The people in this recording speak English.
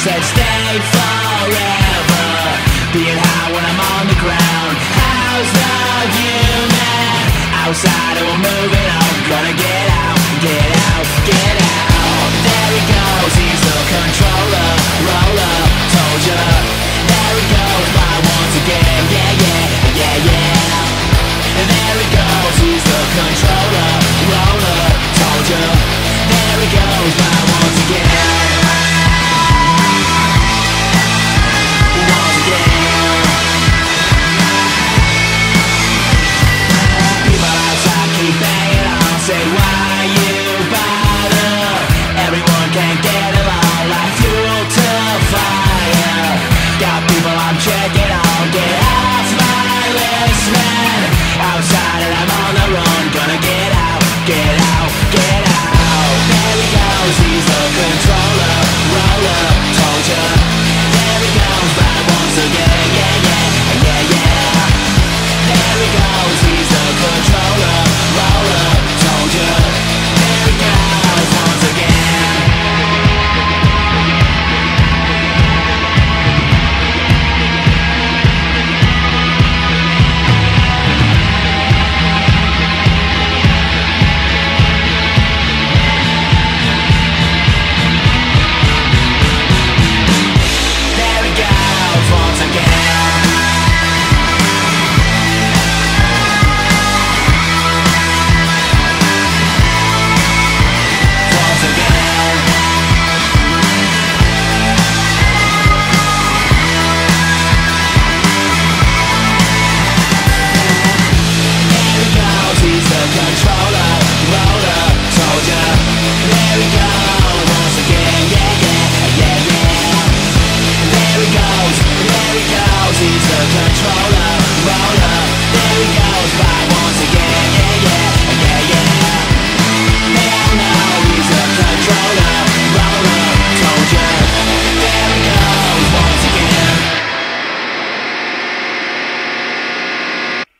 said stay forever Being high when I'm on the ground How's the unit? Outside it will people I'm checking on. Get off my list, man Outside of the